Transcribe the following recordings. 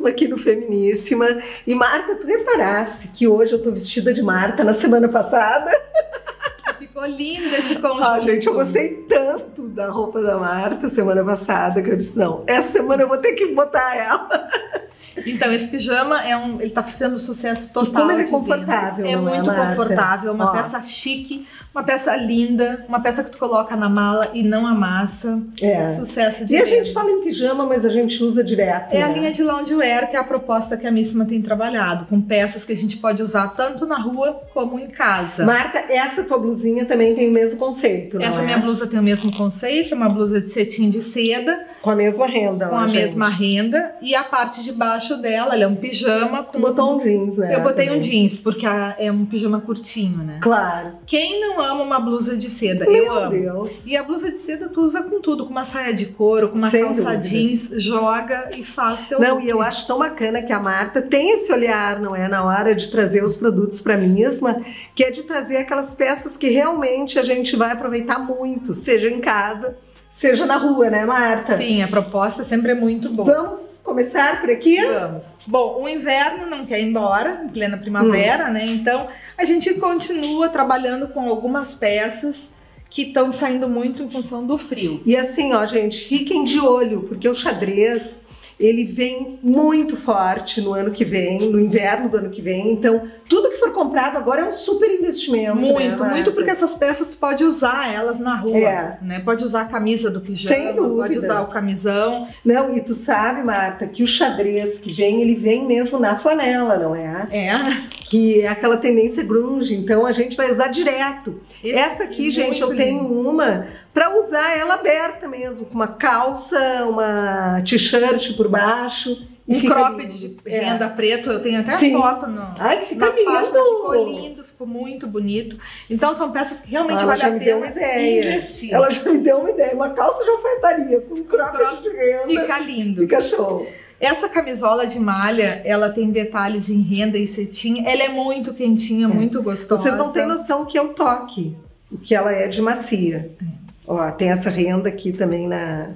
Misma aqui no Feminíssima. E Marta, tu reparasse que hoje eu tô vestida de Marta na semana passada? Ficou lindo esse conjunto. Ah, gente, eu gostei tanto da roupa da Marta semana passada que eu disse, não, essa semana eu vou ter que botar ela. Então, esse pijama é um, ele tá sendo sucesso total. E como ele é confortável. É é, muito Marta? confortável, uma Ó. peça chique, uma peça linda, uma peça que tu coloca na mala e não amassa. É. Sucesso de E a vendas. gente fala em pijama, mas a gente usa direto. É a né? linha de loungewear que é a proposta que a Missima tem trabalhado, com peças que a gente pode usar tanto na rua como em casa. Marta, essa tua blusinha também tem o mesmo conceito, Essa é? minha blusa tem o mesmo conceito, é uma blusa de cetim de seda, Com a mesma renda, com ó, a gente. mesma renda, e a parte de baixo dela, ela é um pijama Tu com... botou um jeans, né? Eu botei um também. jeans, porque é um pijama curtinho, né? Claro. Quem não ama uma blusa de seda? Meu eu amo. Deus. E a blusa de seda tu usa com tudo, com uma saia de couro, com uma Sem calça dúvida. jeans, joga e faz teu Não, look. e eu acho tão bacana que a Marta tem esse olhar, não é? Na hora de trazer os produtos para mesma, que é de trazer aquelas peças que realmente a gente vai aproveitar muito, seja em casa, seja na rua, né, Marta? Sim, a proposta sempre é muito boa. Vamos começar por aqui? Vamos. Bom, o inverno não quer ir embora, em plena primavera, Hum. né? Então a gente continua trabalhando com algumas peças que estão saindo muito em função do frio. E assim, ó, gente, fiquem de olho, porque o xadrez ele vem muito forte no ano que vem, no inverno do ano que vem. Então, tudo que for comprado agora é um super investimento. né, Muito, Marta? muito porque essas peças tu pode usar elas na rua, É. né? Pode usar a camisa do pijama, Sem dúvida. pode usar o camisão. Não, e tu sabe, Marta, que o xadrez que vem, ele vem mesmo na flanela, não é? É. Que é aquela tendência grunge, então a gente vai usar direto. Esse Essa aqui, é gente, eu muito tenho lindo. uma para usar ela aberta mesmo, com uma calça, uma t-shirt por baixo. um cropped lindo. de É. renda preto, eu tenho até Sim. foto no, Ai, fica na página, ficou lindo! lindo, ficou muito bonito. Então são peças que realmente Ela vale já a me deu pena uma ideia. investir. Ela já me deu uma ideia, uma calça de alfaiataria com cropped de renda. Fica lindo. Fica show. Essa camisola de malha, ela tem detalhes em renda e cetim. Ela é muito quentinha, muito gostosa. Vocês não têm noção o que é o toque, o que ela é de macia. Ó, tem essa renda aqui também na,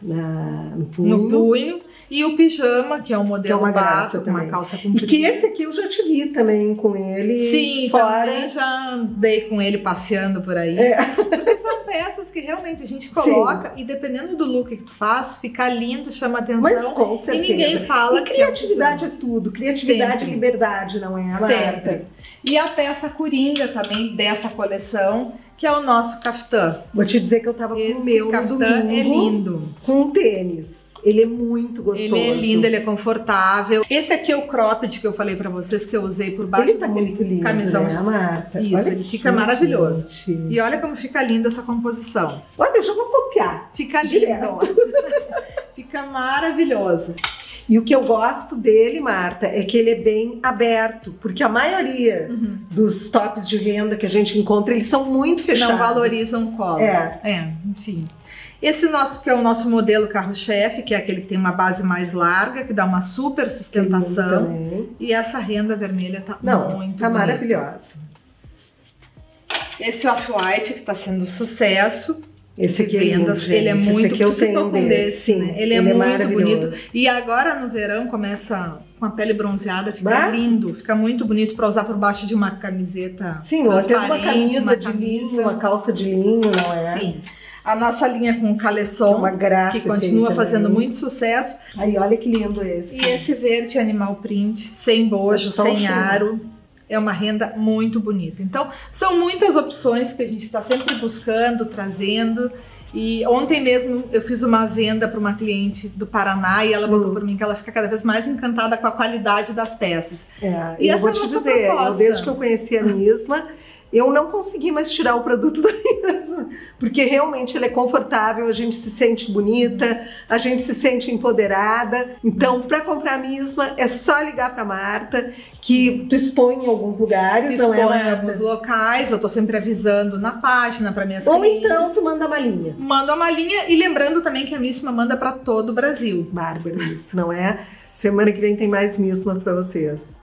na, no punho. no punho. E o pijama, que é um Que é modelo uma graça com uma calça E comprida. que esse aqui eu já te vi também com ele Sim, fora. também já dei com ele passeando por aí. É. Porque são peças que realmente a gente coloca e dependendo do look que tu faz, fica lindo, chama atenção. Mas com e certeza. ninguém fala E é criatividade é tudo. Criatividade Sempre. e liberdade, não é, Marta? Sempre. E a peça coringa também dessa coleção, que é o nosso caftã. Vou te dizer que eu tava com Esse o meu no caftã domingo é lindo. com um tênis. Ele é muito gostoso. Ele é lindo, ele é confortável. Esse aqui é o cropped que eu falei pra vocês que eu usei por baixo Ele tá muito lindo, camisão. né, Marta? Isso, Olha ele fica maravilhoso. gente. E olha como fica linda essa composição. Olha, eu já vou copiar. Fica lindo. fica maravilhoso. E o que eu gosto dele, Marta, é que ele é bem aberto, porque a maioria Uhum. dos tops de renda que a gente encontra, eles são muito fechados. Não valorizam o colo. É. É, enfim. Esse nosso que é o nosso modelo carro-chefe, que é aquele que tem uma base mais larga, que dá uma super sustentação. E essa renda vermelha tá Não, muito tá maravilhosa. Esse off-white que tá sendo sucesso. Esse aqui é lindo, vendas, gente. ele é Esse muito aqui eu tenho com desse, desse, sim. né? Ele é ele muito maravilhoso. bonito. E agora no verão começa com a pele bronzeada, fica Bah. lindo, fica muito bonito para usar por baixo de uma camiseta Sim, ou até uma camisa uma de linho, uma calça de linho, não é? Sim. A nossa linha com Que é caleçon, uma graça. que esse continua fazendo muito sucesso. Aí, olha que lindo esse. E esse verde animal print, sem bojo, sem aro. É uma renda muito bonita. Então, são muitas opções que a gente está sempre buscando, trazendo. E ontem mesmo eu fiz uma venda para uma cliente do Paraná e ela botou Hum. para mim que ela fica cada vez mais encantada com a qualidade das peças. É, E eu essa vou é te dizer, eu, desde que eu conheci a Misma, eu não consegui mais tirar o produto da Misma, porque realmente ele é confortável, a gente se sente bonita, a gente se sente empoderada. Então, para comprar a Misma, é só ligar para Marta, que tu expõe em alguns lugares, Dispõe não é, em Marta? alguns locais, eu tô sempre avisando na página para minhas Ou clientes. então tu manda uma linha. Mando a malinha e lembrando também que a Missima manda para todo o Brasil. Bárbaro isso, não é? Semana que vem tem mais Misma para vocês.